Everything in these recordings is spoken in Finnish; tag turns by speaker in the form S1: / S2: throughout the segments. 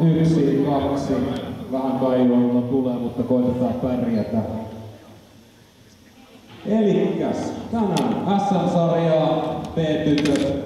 S1: Yksi, kaksi? Vähän kaivoilla tulee, mutta koitetaan pärjätä. Elikäs tänään SM-sarjaa B-tytöt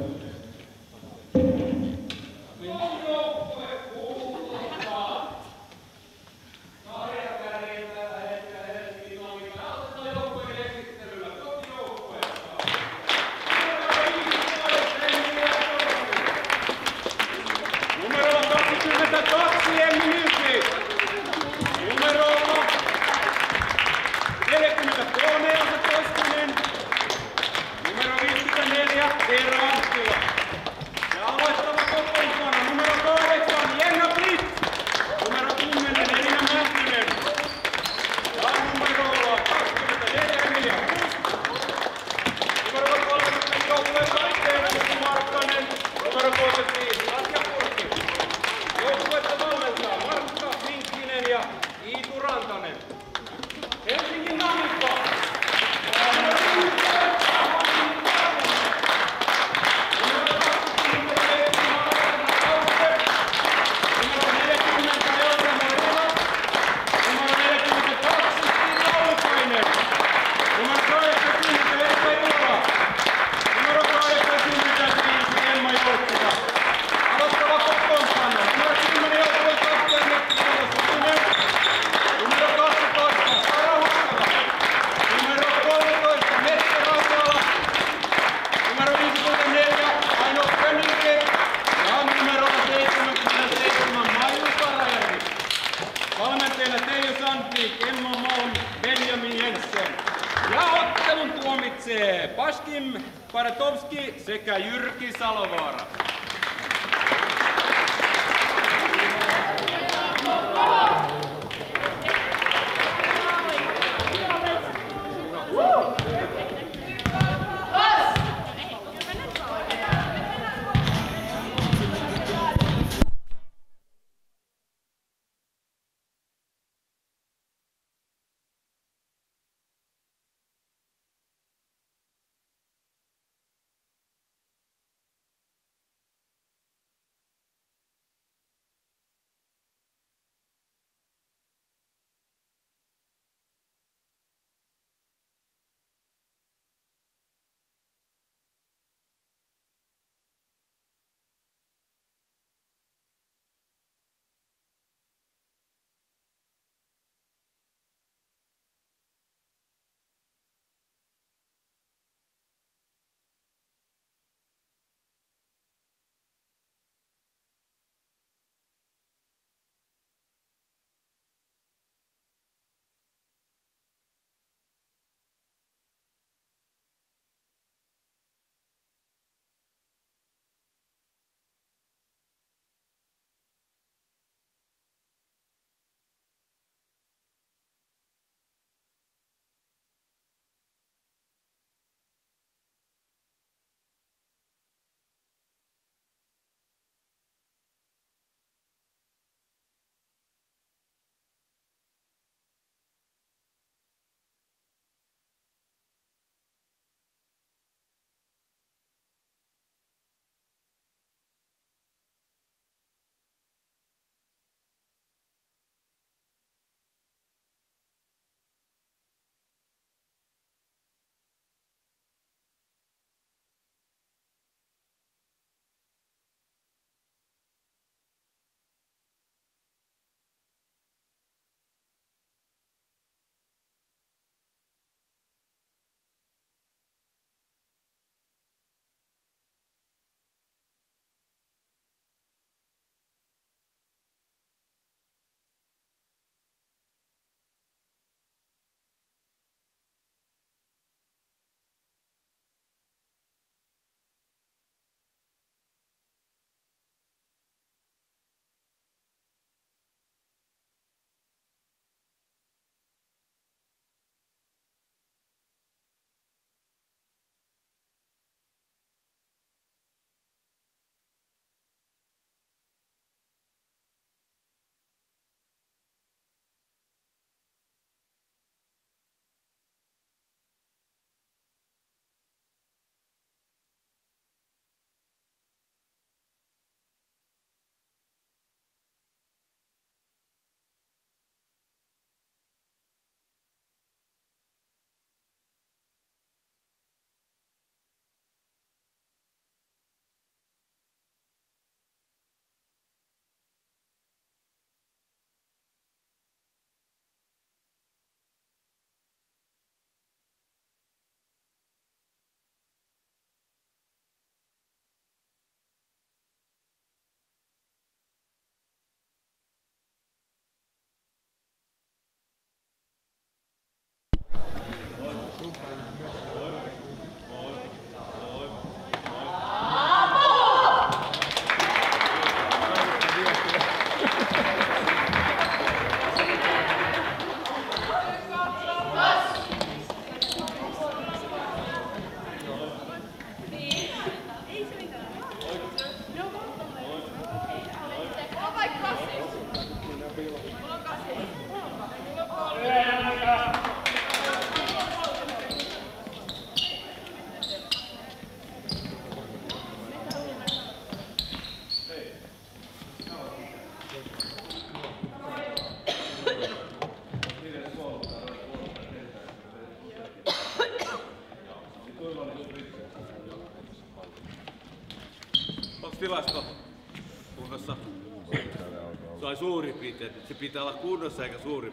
S2: Se pitää olla kunnossa eikä suurin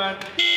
S3: Ireland.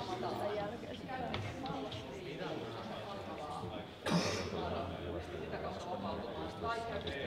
S3: Ne vaihtaa